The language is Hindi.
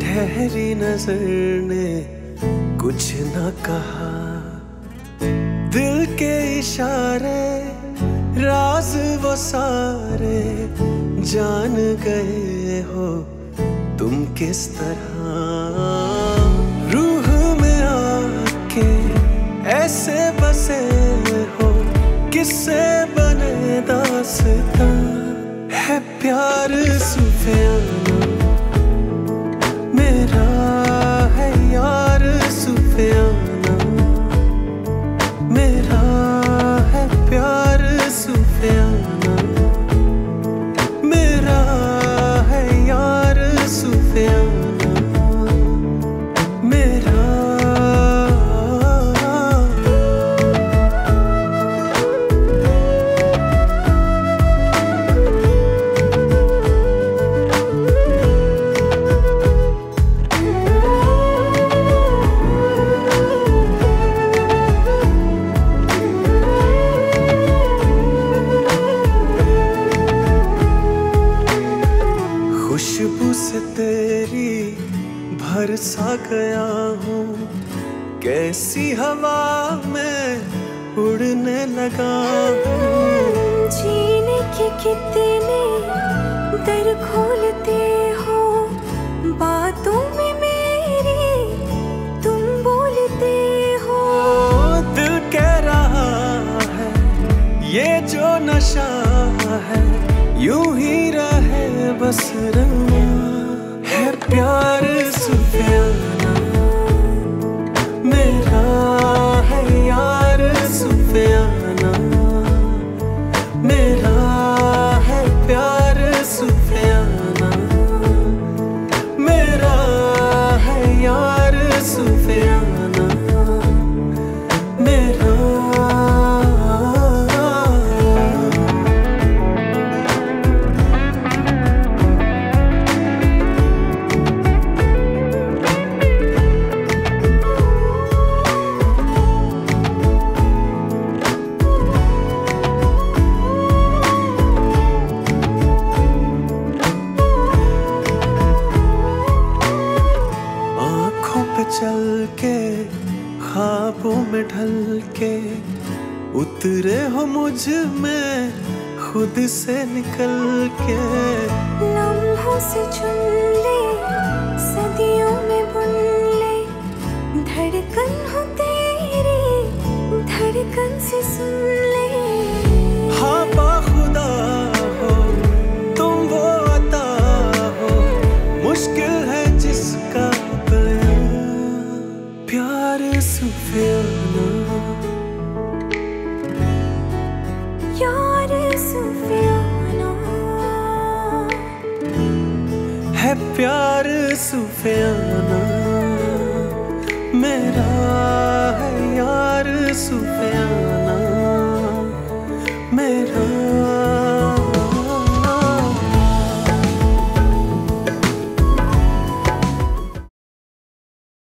ठहरी नज़र ने कुछ न कहा। दिल के इशारे राज वो सारे जान गए हो तुम किस तरह? भर सा गया हूँ। कैसी हवा में उड़ने लगा हूँ। जीने के कितने दर खोलते हो बातों में मेरी तुम बोलते हो। दिल कह रहा है ये जो नशा है यूँ ही रहे बस रमा है प्यार के ख्वाबों में ढल के उतरे हो मुझमें, खुद से निकल के लम्हों से चुन ले, सदियों में बुन ले। धड़कन हो तेरी, धड़कन से सुन सुफियाना। मेरा है यार सुफियाना।